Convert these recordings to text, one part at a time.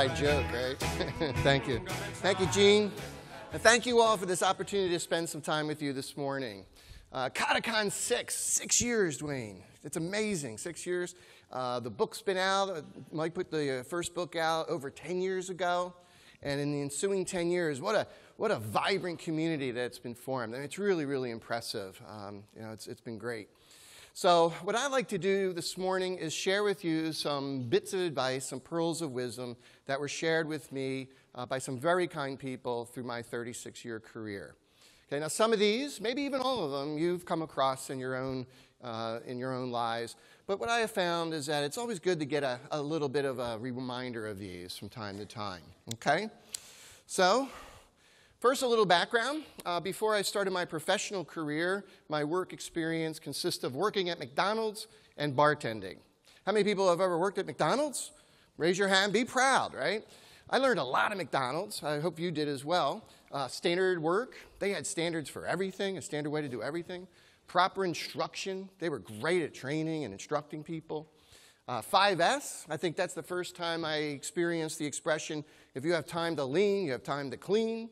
Inside joke, right? thank you. Thank you, Gene. And thank you all for this opportunity to spend some time with you this morning. Uh, KataCon 6, six years, Dwayne. It's amazing, six years. Uh, the book's been out. Mike put the uh, first book out over 10 years ago. And in the ensuing 10 years, what a, what a vibrant community that's been formed. Mean, it's really, really impressive. Um, you know, it's, it's been great. So, what I'd like to do this morning is share with you some bits of advice, some pearls of wisdom that were shared with me uh, by some very kind people through my 36 year career. Okay, now some of these, maybe even all of them, you've come across in your own, uh, in your own lives. But what I have found is that it's always good to get a, a little bit of a reminder of these from time to time. Okay? So, First, a little background. Uh, before I started my professional career, my work experience consists of working at McDonald's and bartending. How many people have ever worked at McDonald's? Raise your hand, be proud, right? I learned a lot at McDonald's. I hope you did as well. Uh, standard work, they had standards for everything, a standard way to do everything. Proper instruction, they were great at training and instructing people. Uh, 5S, I think that's the first time I experienced the expression if you have time to lean, you have time to clean.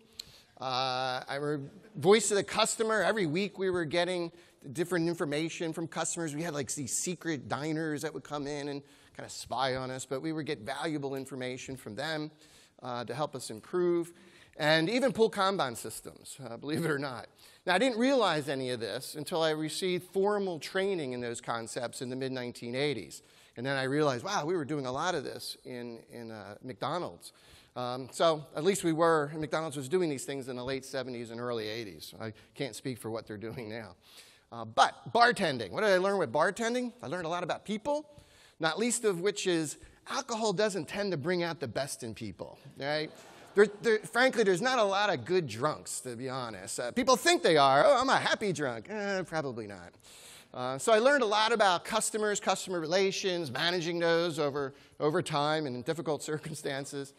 Uh, I were voice of the customer. Every week we were getting different information from customers. We had like these secret diners that would come in and kind of spy on us, but we would get valuable information from them uh, to help us improve. And even pull Kanban systems, uh, believe it or not. Now, I didn't realize any of this until I received formal training in those concepts in the mid 1980s. And then I realized, wow, we were doing a lot of this in, in uh, McDonald's. Um, so at least we were, McDonald's was doing these things in the late 70s and early 80s. I can't speak for what they're doing now. Uh, but bartending, what did I learn with bartending? I learned a lot about people, not least of which is alcohol doesn't tend to bring out the best in people, right? There, there, frankly, there's not a lot of good drunks, to be honest. Uh, people think they are. Oh, I'm a happy drunk. Eh, probably not. Uh, so I learned a lot about customers, customer relations, managing those over, over time and in difficult circumstances.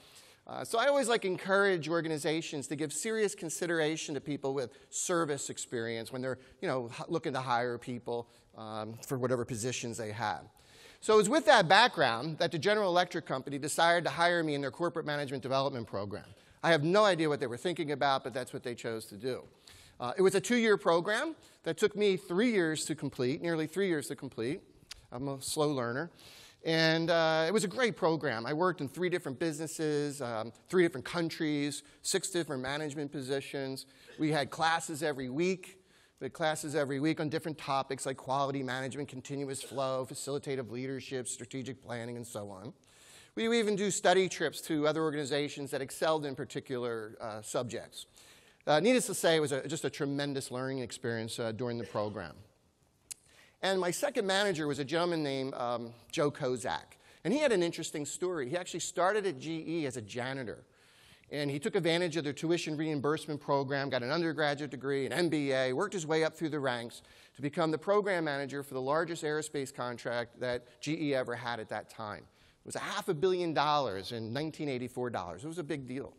Uh, so I always like encourage organizations to give serious consideration to people with service experience when they're you know looking to hire people um, for whatever positions they have. So it was with that background that the General Electric Company decided to hire me in their corporate management development program. I have no idea what they were thinking about, but that's what they chose to do. Uh, it was a two-year program that took me three years to complete, nearly three years to complete. I'm a slow learner. And uh, it was a great program. I worked in three different businesses, um, three different countries, six different management positions. We had classes every week. We had classes every week on different topics like quality management, continuous flow, facilitative leadership, strategic planning, and so on. We even do study trips to other organizations that excelled in particular uh, subjects. Uh, needless to say, it was a, just a tremendous learning experience uh, during the program. And my second manager was a gentleman named um, Joe Kozak. And he had an interesting story. He actually started at GE as a janitor. And he took advantage of their tuition reimbursement program, got an undergraduate degree, an MBA, worked his way up through the ranks to become the program manager for the largest aerospace contract that GE ever had at that time. It was a half a billion dollars in 1984 dollars. It was a big deal.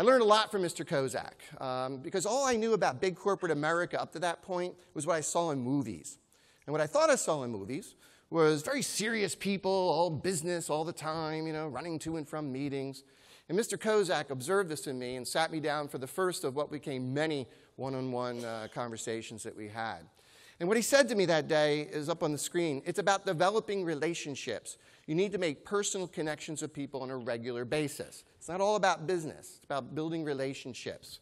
I learned a lot from Mr. Kozak um, because all I knew about big corporate America up to that point was what I saw in movies. And what I thought I saw in movies was very serious people, all business all the time, you know, running to and from meetings. And Mr. Kozak observed this in me and sat me down for the first of what became many one on one conversations that we had. And what he said to me that day is up on the screen. It's about developing relationships. You need to make personal connections with people on a regular basis. It's not all about business, it's about building relationships.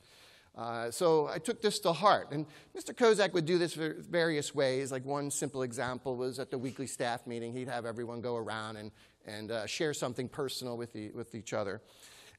Uh, so I took this to heart. And Mr. Kozak would do this various ways. Like one simple example was at the weekly staff meeting, he'd have everyone go around and, and uh, share something personal with, the, with each other.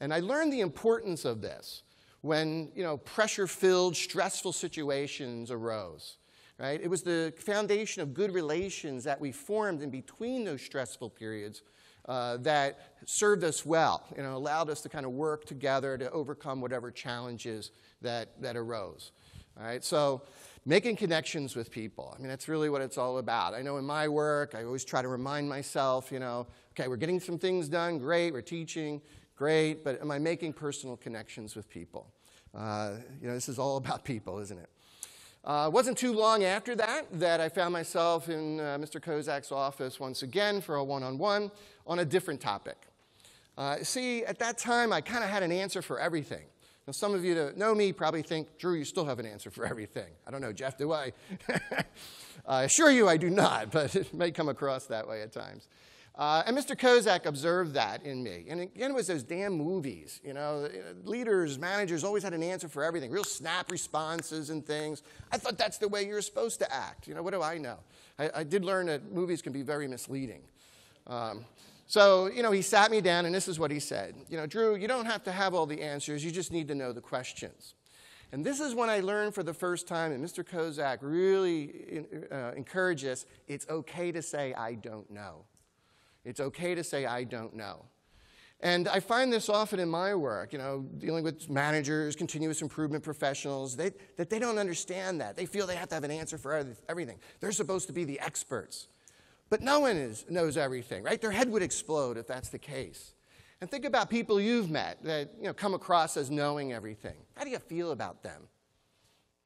And I learned the importance of this when you know, pressure-filled, stressful situations arose. Right? It was the foundation of good relations that we formed in between those stressful periods uh, that served us well, you know, allowed us to kind of work together to overcome whatever challenges that, that arose. Right, so making connections with people. I mean, that's really what it's all about. I know in my work, I always try to remind myself, you know, okay, we're getting some things done, great, we're teaching, great, but am I making personal connections with people? Uh, you know, this is all about people, isn't it? Uh, wasn't too long after that that I found myself in uh, Mr. Kozak's office once again for a one on one on a different topic. Uh, see, at that time, I kind of had an answer for everything. Now, some of you that know me probably think, Drew, you still have an answer for everything. I don't know, Jeff, do I? I assure you I do not, but it may come across that way at times. Uh, and Mr. Kozak observed that in me. And again, it was those damn movies. You know, leaders, managers always had an answer for everything, real snap responses and things. I thought that's the way you're supposed to act. You know, what do I know? I, I did learn that movies can be very misleading. Um, so, you know, he sat me down, and this is what he said. You know, Drew, you don't have to have all the answers, you just need to know the questions. And this is when I learned for the first time, and Mr. Kozak really uh, encouraged us it's okay to say, I don't know. It's okay to say, I don't know. And I find this often in my work, you know, dealing with managers, continuous improvement professionals, they, that they don't understand that. They feel they have to have an answer for everything. They're supposed to be the experts. But no one is, knows everything, right? Their head would explode if that's the case. And think about people you've met that you know, come across as knowing everything. How do you feel about them?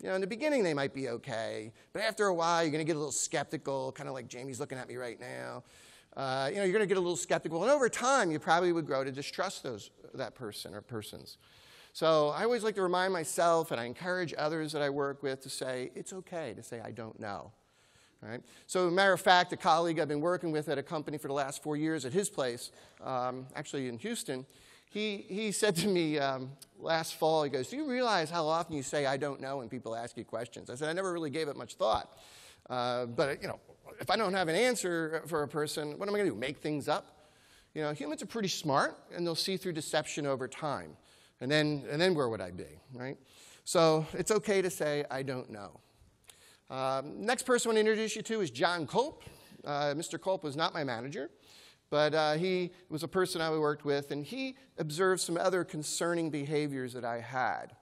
You know, in the beginning, they might be okay, but after a while, you're going to get a little skeptical, kind of like Jamie's looking at me right now. Uh, you know, you're going to get a little skeptical, and over time, you probably would grow to distrust those, that person or persons. So I always like to remind myself, and I encourage others that I work with to say, it's okay to say, I don't know. Right? So, matter of fact, a colleague I've been working with at a company for the last four years at his place, um, actually in Houston, he, he said to me um, last fall, he goes, Do you realize how often you say, I don't know, when people ask you questions? I said, I never really gave it much thought. Uh, but, you know, if I don't have an answer for a person, what am I going to do? Make things up? You know, humans are pretty smart, and they'll see through deception over time. And then, and then where would I be, right? So it's okay to say, I don't know. Um, next person I want to introduce you to is John Culp. Uh, Mr. Culp was not my manager, but uh, he was a person I worked with, and he observed some other concerning behaviors that I had.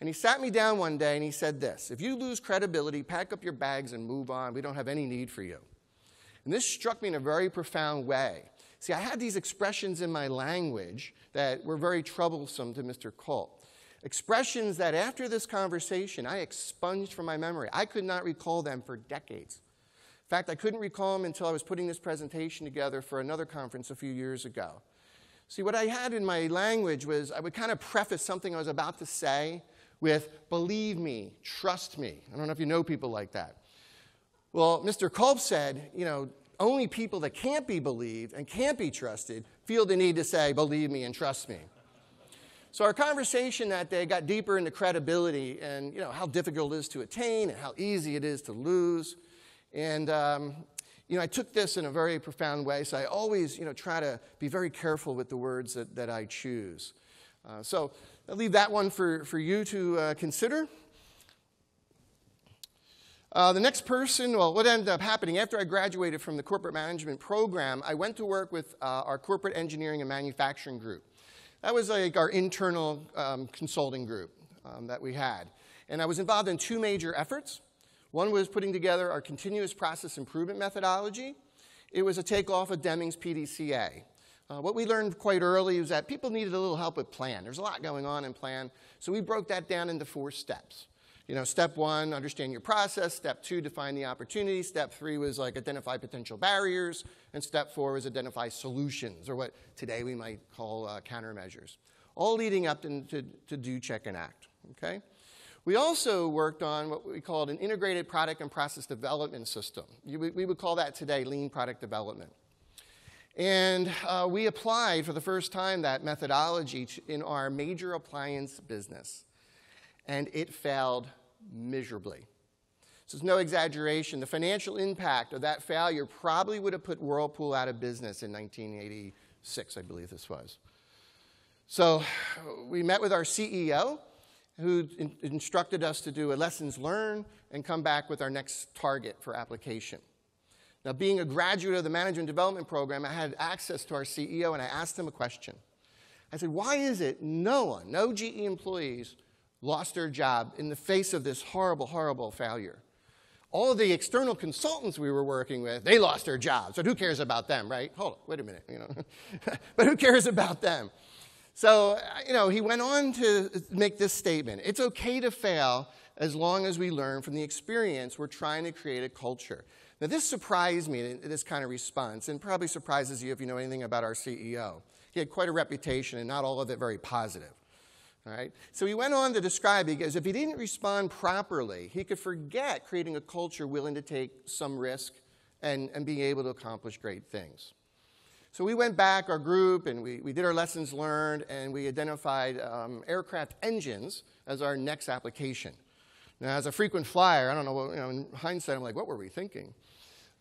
And he sat me down one day and he said this If you lose credibility, pack up your bags and move on. We don't have any need for you. And this struck me in a very profound way. See, I had these expressions in my language that were very troublesome to Mr. Culp. Expressions that after this conversation I expunged from my memory. I could not recall them for decades. In fact, I couldn't recall them until I was putting this presentation together for another conference a few years ago. See, what I had in my language was I would kind of preface something I was about to say with, believe me, trust me. I don't know if you know people like that. Well, Mr. Culp said, you know, only people that can't be believed and can't be trusted feel the need to say, believe me and trust me. So our conversation that day got deeper into credibility and you know how difficult it is to attain and how easy it is to lose. And um, you know, I took this in a very profound way. So I always you know try to be very careful with the words that, that I choose. Uh, so I'll leave that one for, for you to uh, consider. Uh, the next person, well, what ended up happening after I graduated from the corporate management program, I went to work with uh, our corporate engineering and manufacturing group. That was like our internal um, consulting group um, that we had. And I was involved in two major efforts. One was putting together our continuous process improvement methodology. It was a takeoff of Deming's PDCA. Uh, what we learned quite early was that people needed a little help with plan. There's a lot going on in plan. So we broke that down into four steps. You know, step one, understand your process. Step two, define the opportunity. Step three was like identify potential barriers. And step four was identify solutions, or what today we might call uh, countermeasures. All leading up to, to, to do, check, and act. Okay? We also worked on what we called an integrated product and process development system. We would call that today lean product development. And uh, we applied for the first time that methodology in our major appliance business and it failed miserably. This is no exaggeration. The financial impact of that failure probably would have put Whirlpool out of business in 1986, I believe this was. So we met with our CEO, who in instructed us to do a lessons learned and come back with our next target for application. Now, being a graduate of the management development program, I had access to our CEO and I asked him a question. I said, Why is it no one, no GE employees, lost their job in the face of this horrible, horrible failure. All the external consultants we were working with, they lost their jobs. So who cares about them, right? Hold on, wait a minute, you know. but who cares about them? So, you know, he went on to make this statement. It's okay to fail as long as we learn from the experience. We're trying to create a culture. Now, this surprised me, this kind of response, and probably surprises you if you know anything about our CEO. He had quite a reputation, and not all of it very positive. All right? So he went on to describe because if he didn't respond properly, he could forget creating a culture willing to take some risk and, and being able to accomplish great things. So we went back, our group, and we, we did our lessons learned, and we identified um, aircraft engines as our next application. Now, as a frequent flyer, I don't know, what, you know in hindsight, I'm like, what were we thinking?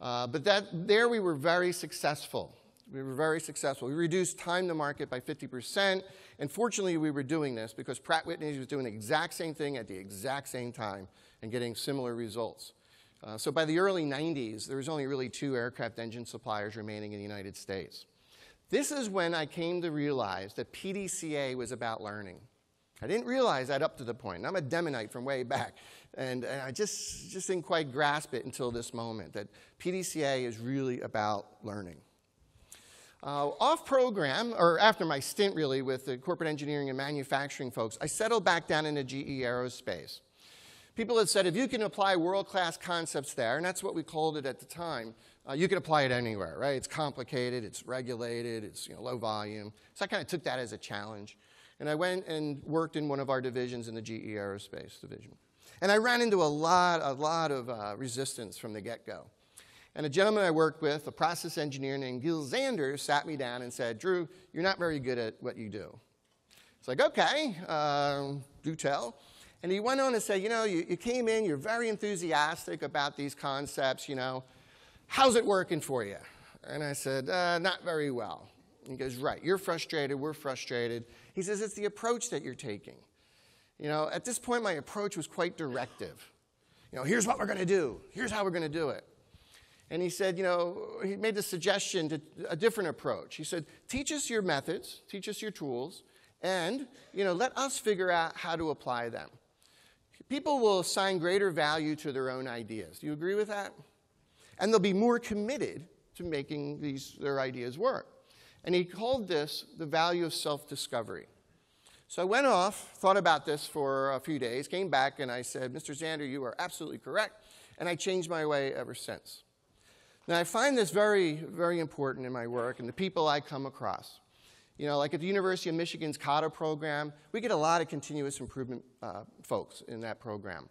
Uh, but that, there we were very successful. We were very successful. We reduced time to market by 50%. And fortunately, we were doing this because Pratt Whitney was doing the exact same thing at the exact same time and getting similar results. Uh, so by the early 90s, there was only really two aircraft engine suppliers remaining in the United States. This is when I came to realize that PDCA was about learning. I didn't realize that up to the point. I'm a Demonite from way back, and, and I just, just didn't quite grasp it until this moment that PDCA is really about learning. Uh, off program, or after my stint really with the corporate engineering and manufacturing folks, I settled back down into GE Aerospace. People had said if you can apply world class concepts there, and that's what we called it at the time, uh, you can apply it anywhere, right? It's complicated, it's regulated, it's you know, low volume. So I kind of took that as a challenge. And I went and worked in one of our divisions in the GE Aerospace division. And I ran into a lot, a lot of uh, resistance from the get go. And a gentleman I worked with, a process engineer named Gil Zander, sat me down and said, Drew, you're not very good at what you do. It's like, okay, uh, do tell. And he went on to say, you know, you, you came in, you're very enthusiastic about these concepts, you know. How's it working for you? And I said, uh, not very well. He goes, right, you're frustrated, we're frustrated. He says, it's the approach that you're taking. You know, at this point, my approach was quite directive. You know, here's what we're going to do. Here's how we're going to do it. And he said, you know, he made the suggestion to a different approach. He said, teach us your methods, teach us your tools, and, you know, let us figure out how to apply them. People will assign greater value to their own ideas. Do you agree with that? And they'll be more committed to making these, their ideas work. And he called this the value of self discovery. So I went off, thought about this for a few days, came back, and I said, Mr. Zander, you are absolutely correct. And I changed my way ever since. Now, I find this very, very important in my work and the people I come across. You know, like at the University of Michigan's Kata program, we get a lot of continuous improvement uh, folks in that program.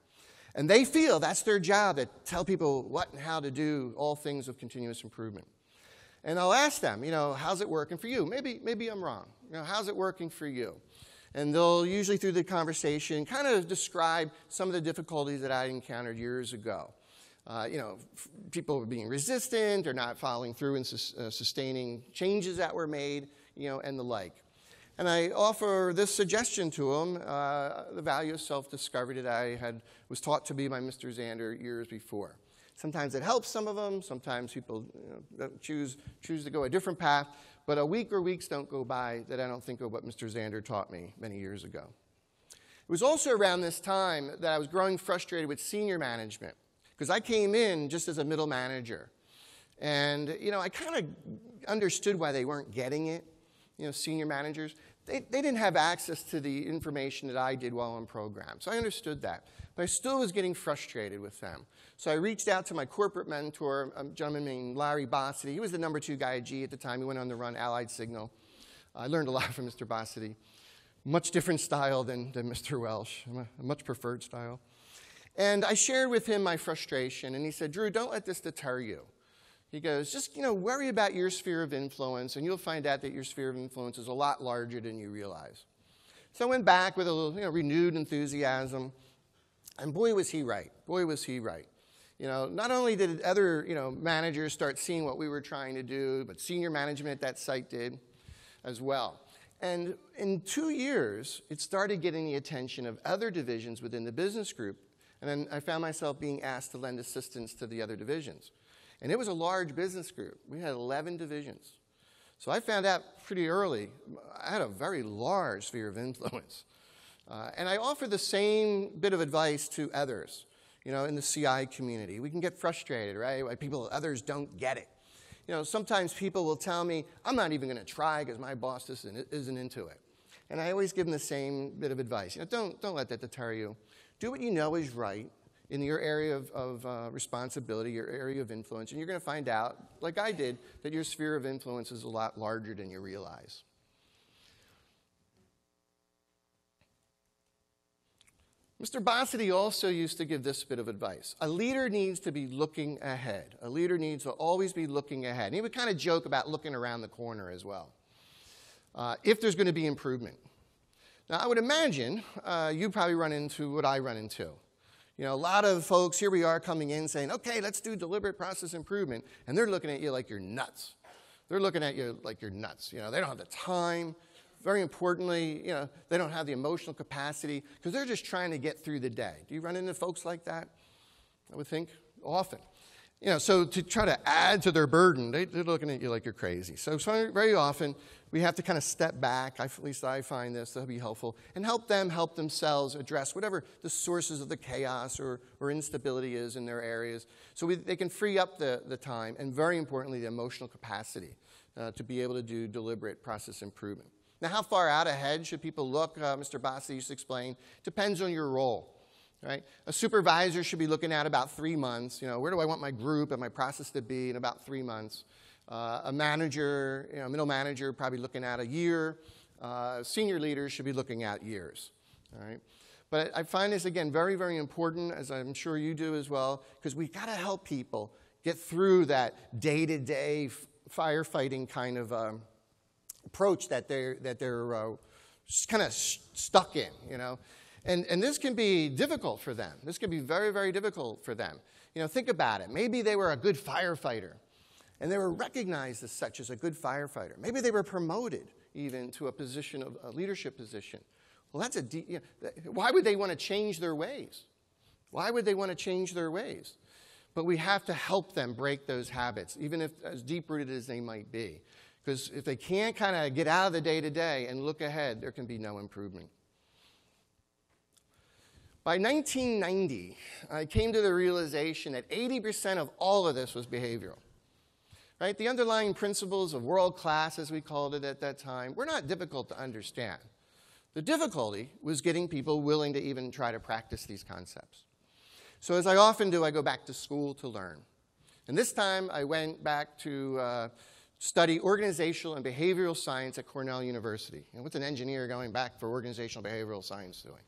And they feel that's their job to tell people what and how to do all things of continuous improvement. And I'll ask them, you know, how's it working for you? Maybe, maybe I'm wrong. You know, how's it working for you? And they'll usually, through the conversation, kind of describe some of the difficulties that I encountered years ago uh, you know, people were being resistant or not following through and sus uh, sustaining changes that were made, you know, and the like. And I offer this suggestion to them, uh, the value of self-discovery that I had was taught to me by Mr. Zander years before. Sometimes it helps some of them. Sometimes people you know, choose, choose to go a different path. But a week or weeks don't go by that I don't think of what Mr. Zander taught me many years ago. It was also around this time that I was growing frustrated with senior management. Because I came in just as a middle manager. And, you know, I kind of understood why they weren't getting it, you know, senior managers. They, they didn't have access to the information that I did while on program. So I understood that. But I still was getting frustrated with them. So I reached out to my corporate mentor, a gentleman named Larry Bossidy. He was the number two guy at G at the time. He went on to run Allied Signal. I learned a lot from Mr. Bossidy. Much different style than, than Mr. Welch, a much preferred style. And I shared with him my frustration, and he said, Drew, don't let this deter you. He goes, just, you know, worry about your sphere of influence, and you'll find out that your sphere of influence is a lot larger than you realize. So I went back with a little, you know, renewed enthusiasm, and boy, was he right. Boy, was he right. You know, not only did other, you know, managers start seeing what we were trying to do, but senior management at that site did as well. And in two years, it started getting the attention of other divisions within the business group and then I found myself being asked to lend assistance to the other divisions. And it was a large business group. We had 11 divisions. So I found out pretty early I had a very large sphere of influence. Uh, and I offer the same bit of advice to others, you know, in the CI community. We can get frustrated, right? Why people, others don't get it. You know, sometimes people will tell me, I'm not even going to try because my boss isn't, isn't into it. And I always give them the same bit of advice. You know, don't, don't let that deter you. Do what you know is right. In your area of, of uh, responsibility, your area of influence, and you're going to find out, like I did, that your sphere of influence is a lot larger than you realize. Mr. Bossidy also used to give this bit of advice. A leader needs to be looking ahead. A leader needs to always be looking ahead. And he would kind of joke about looking around the corner as well, uh, if there's going to be improvement. Now, I would imagine uh, you probably run into what I run into. You know, a lot of folks, here we are coming in saying, okay, let's do deliberate process improvement. And they're looking at you like you're nuts. They're looking at you like you're nuts. You know, they don't have the time very importantly, you know, they don't have the emotional capacity because they're just trying to get through the day. Do you run into folks like that? I would think often. You know, so to try to add to their burden, they, are looking at you like you're crazy. So, so very often we have to kind of step back. I, at least I find this to be helpful and help them help themselves address whatever the sources of the chaos or, or instability is in their areas, so we, they can free up the, the time and very importantly the emotional capacity uh, to be able to do deliberate process improvement. Now, how far out ahead should people look? Uh, Mr. Bossidy used to explain. Depends on your role. Right? A supervisor should be looking at about three months. You know, where do I want my group and my process to be in about three months? Uh, a manager, you know, middle manager, probably looking at a year. Uh, senior leaders should be looking at years. All right? But I find this, again, very, very important, as I'm sure you do as well, because we've got to help people get through that day to day firefighting kind of um, approach that they're, that they're uh, kind of stuck in, you know. And, and this can be difficult for them. This can be very, very difficult for them. You know, think about it. Maybe they were a good firefighter and they were recognized as such as a good firefighter. Maybe they were promoted even to a position of a leadership position. Well, that's a you know, why would they want to change their ways? Why would they want to change their ways? But we have to help them break those habits, even if as deep rooted as they might be. Because if they can't kind of get out of the day to day and look ahead, there can be no improvement. By 1990, I came to the realization that 80% of all of this was behavioral. Right? The underlying principles of world class, as we called it at that time, were not difficult to understand. The difficulty was getting people willing to even try to practice these concepts. So, as I often do, I go back to school to learn. And this time I went back to uh, study organizational and behavioral science at Cornell University. And what's an engineer going back for organizational behavioral science doing?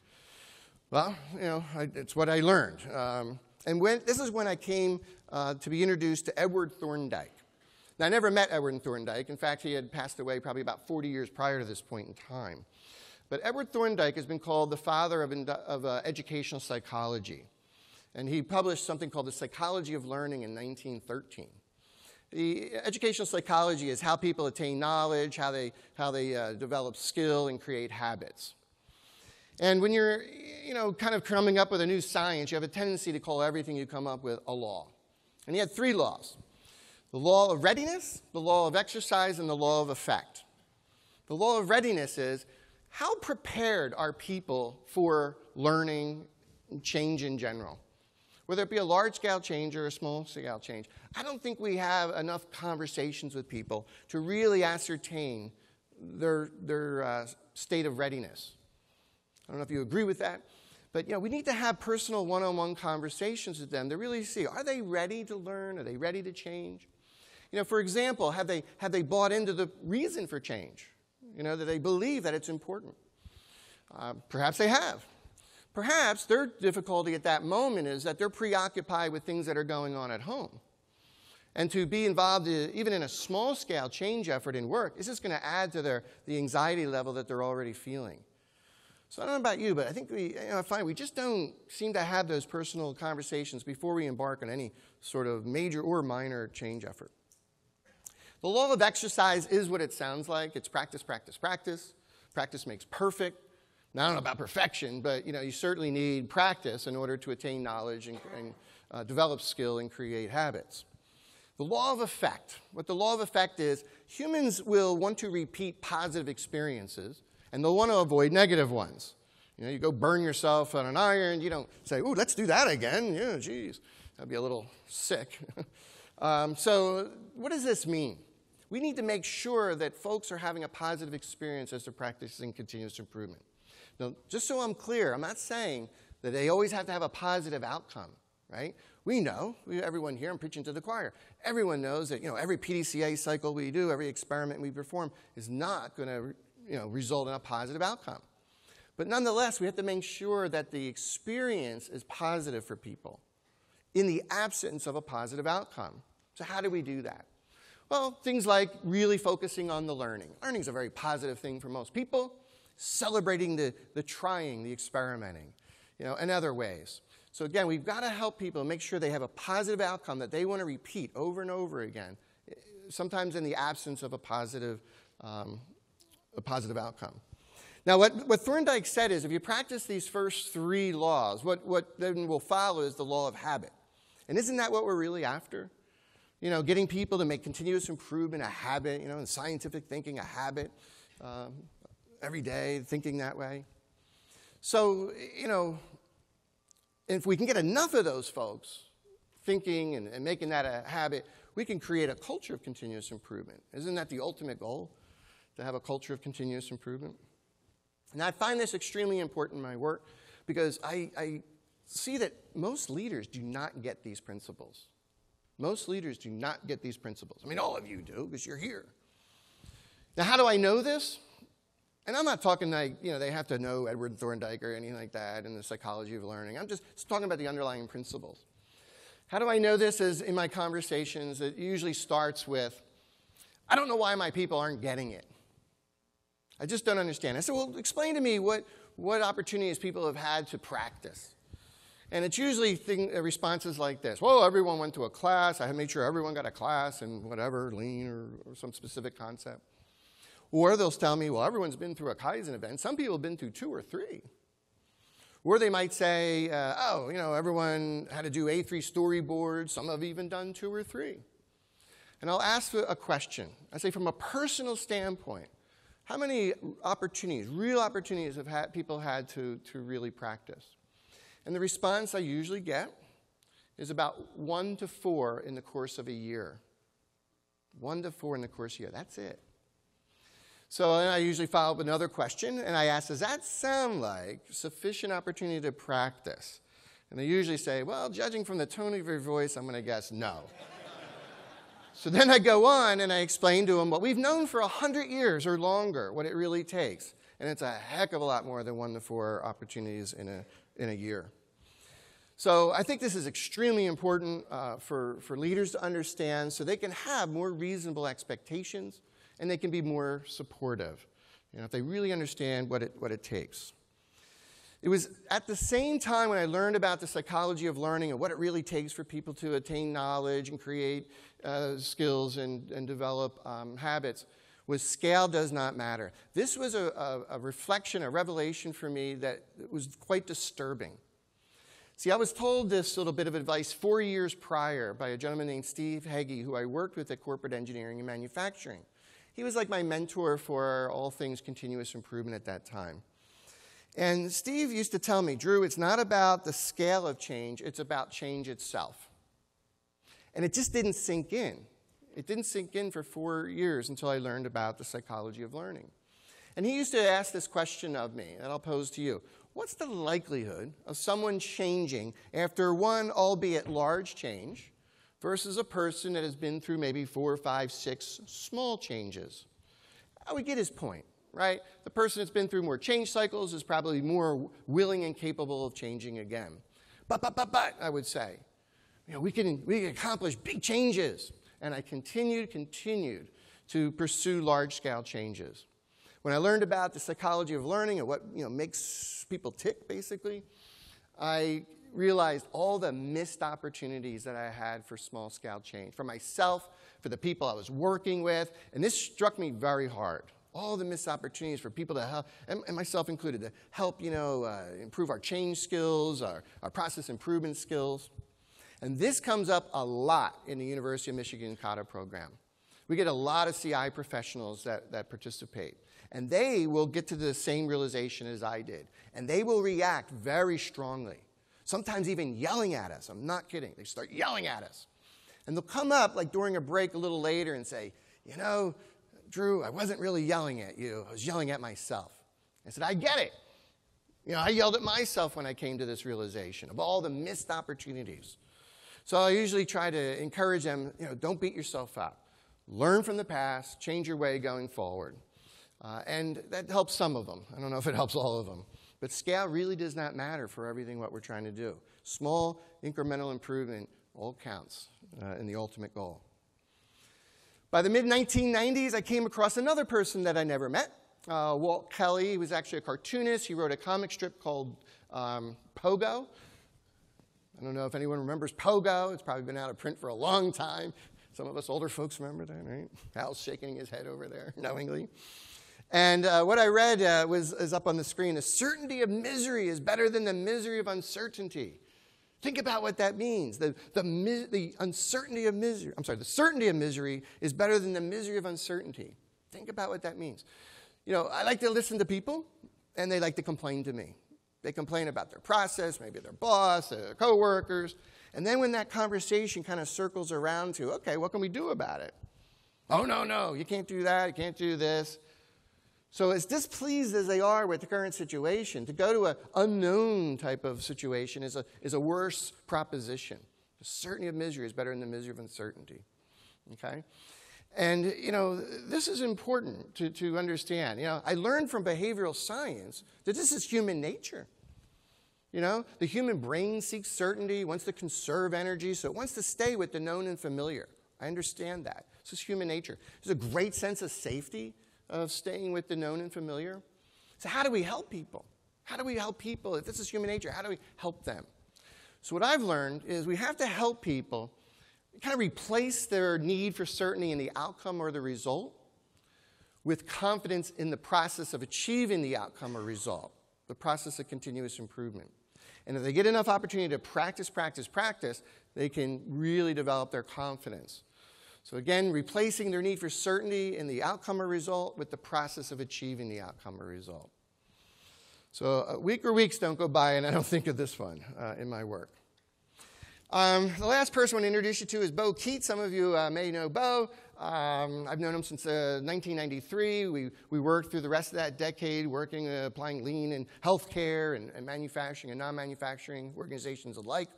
Well, you know, I, it's what I learned. Um, and when, this is when I came uh, to be introduced to Edward Thorndike. Now, I never met Edward Thorndike. In fact, he had passed away probably about 40 years prior to this point in time. But Edward Thorndike has been called the father of, of uh, educational psychology. And he published something called The Psychology of Learning in 1913 the educational psychology is how people attain knowledge, how they, how they uh, develop skill and create habits. And when you're, you know, kind of coming up with a new science, you have a tendency to call everything you come up with a law. And he had three laws the law of readiness, the law of exercise, and the law of effect. The law of readiness is how prepared are people for learning and change in general? whether it be a large scale change or a small scale change. I don't think we have enough conversations with people to really ascertain their, their uh, state of readiness. I don't know if you agree with that, but you know, we need to have personal one on one conversations with them to really see are they ready to learn? Are they ready to change? You know, for example, have they, have they bought into the reason for change? You know, that they believe that it's important? Uh, perhaps they have. Perhaps their difficulty at that moment is that they're preoccupied with things that are going on at home. And to be involved in, even in a small scale change effort in work is just going to add to their, the anxiety level that they're already feeling. So I don't know about you, but I think we, you know, I find we just don't seem to have those personal conversations before we embark on any sort of major or minor change effort. The law of exercise is what it sounds like. It's practice, practice, practice. Practice makes perfect. Now, I don't know about perfection, but you know, you certainly need practice in order to attain knowledge and, and uh, develop skill and create habits. The law of effect. What the law of effect is, humans will want to repeat positive experiences and they'll want to avoid negative ones. You know, you go burn yourself on an iron, you don't say, ooh, let's do that again. Yeah, geez, that'd be a little sick. um, so, what does this mean? We need to make sure that folks are having a positive experience as they're practicing continuous improvement. Now, just so I'm clear, I'm not saying that they always have to have a positive outcome, right? We know, we, everyone here, I'm preaching to the choir, everyone knows that, you know, every PDCA cycle we do, every experiment we perform is not going to, you know, result in a positive outcome. But nonetheless, we have to make sure that the experience is positive for people in the absence of a positive outcome. So, how do we do that? Well, things like really focusing on the learning. Learning is a very positive thing for most people. Celebrating the, the trying, the experimenting, you know, and other ways. So again, we've got to help people make sure they have a positive outcome that they want to repeat over and over again, sometimes in the absence of a positive, um, a positive outcome. Now, what, what Thorndike said is if you practice these first three laws, what, what then will follow is the law of habit. And isn't that what we're really after? You know, getting people to make continuous improvement a habit, you know, in scientific thinking, a habit, um, every day, thinking that way. So, you know, if we can get enough of those folks thinking and, and making that a habit, we can create a culture of continuous improvement. Isn't that the ultimate goal? To have a culture of continuous improvement? And I find this extremely important in my work because I, I see that most leaders do not get these principles. Most leaders do not get these principles. I mean, all of you do because you're here. Now, how do I know this? And I'm not talking like, you know, they have to know Edward Thorndike or anything like that and the psychology of learning. I'm just, just talking about the underlying principles. How do I know this? Is in my conversations, it usually starts with, I don't know why my people aren't getting it. I just don't understand. I said, well, explain to me what, what opportunities people have had to practice. And it's usually thing, uh, responses like this Well, everyone went to a class. I made sure everyone got a class in whatever, lean or, or some specific concept. Or they'll tell me, Well, everyone's been through a Kaizen event. Some people have been through two or three. Or they might say, uh, Oh, you know, everyone had to do A3 storyboards. Some have even done two or three. And I'll ask a question. I say, from a personal standpoint, how many opportunities, real opportunities, have had, people had to, to really practice? And the response I usually get is about one to four in the course of a year. One to four in the course of a year. That's it. So then I usually follow up with another question, and I ask, Does that sound like sufficient opportunity to practice? And they usually say, Well, judging from the tone of your voice, I'm going to guess no. So then I go on and I explain to them what we've known for 100 years or longer, what it really takes. And it's a heck of a lot more than one to four opportunities in a, in a year. So I think this is extremely important uh, for, for leaders to understand so they can have more reasonable expectations and they can be more supportive, you know, if they really understand what it, what it takes. It was at the same time when I learned about the psychology of learning and what it really takes for people to attain knowledge and create uh, skills and, and develop um, habits was scale does not matter. This was a, a, a reflection, a revelation for me that was quite disturbing. See, I was told this little bit of advice four years prior by a gentleman named Steve Heggie, who I worked with at Corporate Engineering and Manufacturing. He was like my mentor for all things continuous improvement at that time. And Steve used to tell me, Drew, it's not about the scale of change, it's about change itself. And it just didn't sink in. It didn't sink in for four years until I learned about the psychology of learning. And he used to ask this question of me, and I'll pose to you What's the likelihood of someone changing after one, albeit large change, versus a person that has been through maybe four, five, six small changes? I would get his point right? The person that's been through more change cycles is probably more willing and capable of changing again. But, but, but, but, I would say, you know, we can, we can accomplish big changes. And I continued, continued to pursue large scale changes. When I learned about the psychology of learning and what you know, makes people tick, basically, I realized all the missed opportunities that I had for small scale change for myself, for the people I was working with, and this struck me very hard all the missed opportunities for people to help, and, myself included, to help, you know, uh, improve our change skills, our, our process improvement skills. And this comes up a lot in the University of Michigan Kata program. We get a lot of CI professionals that, that participate. And they will get to the same realization as I did. And they will react very strongly, sometimes even yelling at us. I'm not kidding. They start yelling at us. And they'll come up like during a break a little later and say, you know, Drew, I wasn't really yelling at you. I was yelling at myself. I said, I get it. You know, I yelled at myself when I came to this realization of all the missed opportunities. So I usually try to encourage them, you know, don't beat yourself up. Learn from the past, change your way going forward. Uh, and that helps some of them. I don't know if it helps all of them. But scale really does not matter for everything what we're trying to do. Small incremental improvement all counts uh, in the ultimate goal. By the mid 1990s, I came across another person that I never met, uh, Walt Kelly. He was actually a cartoonist. He wrote a comic strip called um, Pogo. I don't know if anyone remembers Pogo. It's probably been out of print for a long time. Some of us older folks remember that, right? Hal's shaking his head over there knowingly. And uh, what I read uh, was is up on the screen. The certainty of misery is better than the misery of uncertainty. Think about what that means. The, the, the uncertainty of misery, I'm sorry, the certainty of misery is better than the misery of uncertainty. Think about what that means. You know, I like to listen to people, and they like to complain to me. They complain about their process, maybe their boss, their coworkers. And then when that conversation kind of circles around to, okay, what can we do about it? Oh, no, no, you can't do that, you can't do this. So, as displeased as they are with the current situation, to go to an unknown type of situation is a, is a worse proposition. The certainty of misery is better than the misery of uncertainty. Okay? And, you know, this is important to, to understand. You know, I learned from behavioral science that this is human nature. You know, the human brain seeks certainty, wants to conserve energy, so it wants to stay with the known and familiar. I understand that. This is human nature. There's a great sense of safety of staying with the known and familiar. So, how do we help people? How do we help people? If this is human nature, how do we help them? So, what I've learned is we have to help people kind of replace their need for certainty in the outcome or the result with confidence in the process of achieving the outcome or result, the process of continuous improvement. And if they get enough opportunity to practice, practice, practice, they can really develop their confidence. So, again, replacing their need for certainty in the outcome or result with the process of achieving the outcome or result. So, a week or weeks don't go by and I don't think of this one uh, in my work. Um, the last person I want to introduce you to is Beau Keyte. Some of you uh, may know Bo. Um, I've known him since uh, 1993. We, we worked through the rest of that decade working, uh, applying lean in healthcare and, and manufacturing and non manufacturing organizations alike.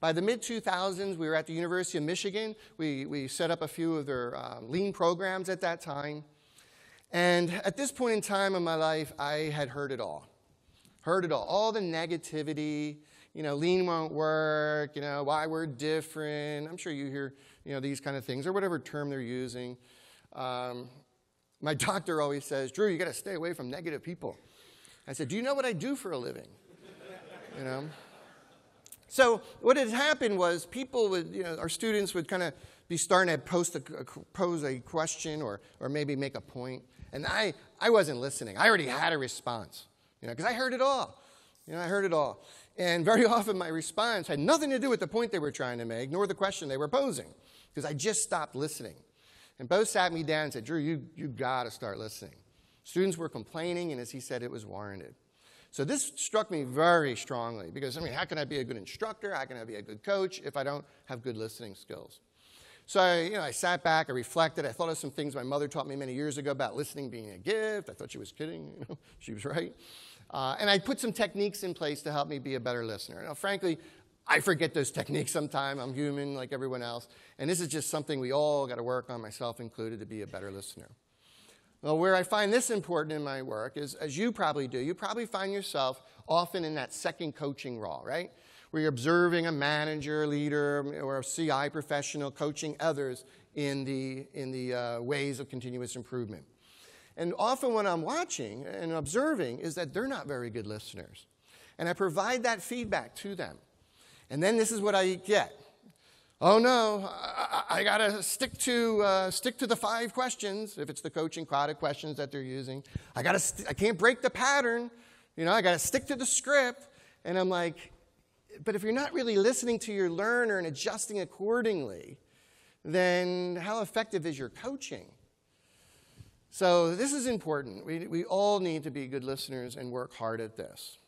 By the mid 2000s, we were at the University of Michigan. We, we set up a few of their um, lean programs at that time. And at this point in time in my life, I had heard it all. Heard it all. All the negativity, you know, lean won't work, you know, why we're different. I'm sure you hear, you know, these kind of things or whatever term they're using. Um, my doctor always says, Drew, you got to stay away from negative people. I said, Do you know what I do for a living? You know? So what had happened was people would, you know, our students would kind of be starting to post a, pose a question or, or maybe make a point. And I, I wasn't listening. I already had a response, you know, because I heard it all. You know, I heard it all. And very often my response had nothing to do with the point they were trying to make, nor the question they were posing, because I just stopped listening. And Beau sat me down and said, Drew, you, you got to start listening. Students were complaining, and as he said, it was warranted. So this struck me very strongly because, I mean, how can I be a good instructor? How can I be a good coach if I don't have good listening skills? So I, you know, I sat back, I reflected, I thought of some things my mother taught me many years ago about listening being a gift. I thought she was kidding, you know, she was right. Uh, and I put some techniques in place to help me be a better listener. Now, frankly, I forget those techniques sometimes. I'm human like everyone else. And this is just something we all got to work on, myself included, to be a better listener. Well, where I find this important in my work is, as you probably do, you probably find yourself often in that second coaching role, right? Where you're observing a manager, leader, or a CI professional coaching others in the, in the uh, ways of continuous improvement. And often what I'm watching and observing is that they're not very good listeners. And I provide that feedback to them. And then this is what I get oh no, I, I got to stick to uh, stick to the five questions if it's the coaching product questions that they're using. I got to st- I can't break the pattern. You know, I got to stick to the script. And I'm like, but if you're not really listening to your learner and adjusting accordingly, then how effective is your coaching? So this is important. We, we all need to be good listeners and work hard at this.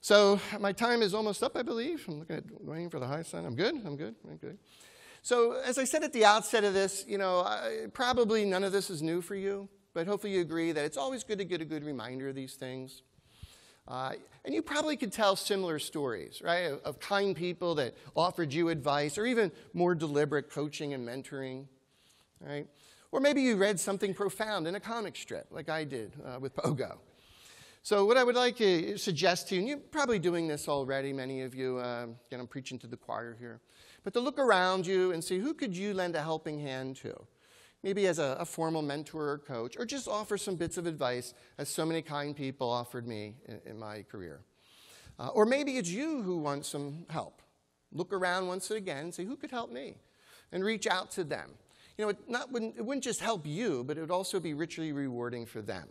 So my time is almost up, I believe. I'm looking at waiting for the high sign. I'm good. I'm good. I'm good. So as I said at the outset of this, you know, I, probably none of this is new for you, but hopefully you agree that it's always good to get a good reminder of these things. Uh, and you probably could tell similar stories, right, of, of, kind people that offered you advice or even more deliberate coaching and mentoring, right? Or maybe you read something profound in a comic strip, like I did uh, with Pogo. So, what I would like to suggest to you, and you're probably doing this already, many of you, uh, again, I'm preaching to the choir here, but to look around you and see who could you lend a helping hand to? Maybe as a, a formal mentor or coach, or just offer some bits of advice, as so many kind people offered me in, in my career. Uh, or maybe it's you who want some help. Look around once again and say, who could help me? And reach out to them. You know, it, not, it wouldn't just help you, but it would also be richly rewarding for them.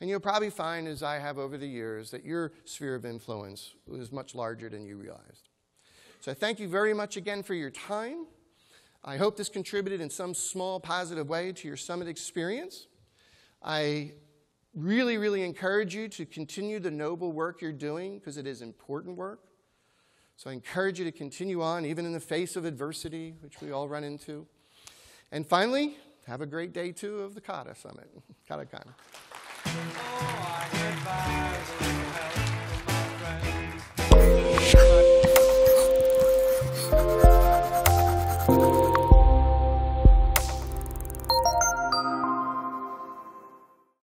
And you'll probably find, as I have over the years, that your sphere of influence is much larger than you realized. So I thank you very much again for your time. I hope this contributed in some small positive way to your summit experience. I really, really encourage you to continue the noble work you're doing because it is important work. So I encourage you to continue on, even in the face of adversity, which we all run into. And finally, have a great day two of the Kata Summit, KataCon. Oh,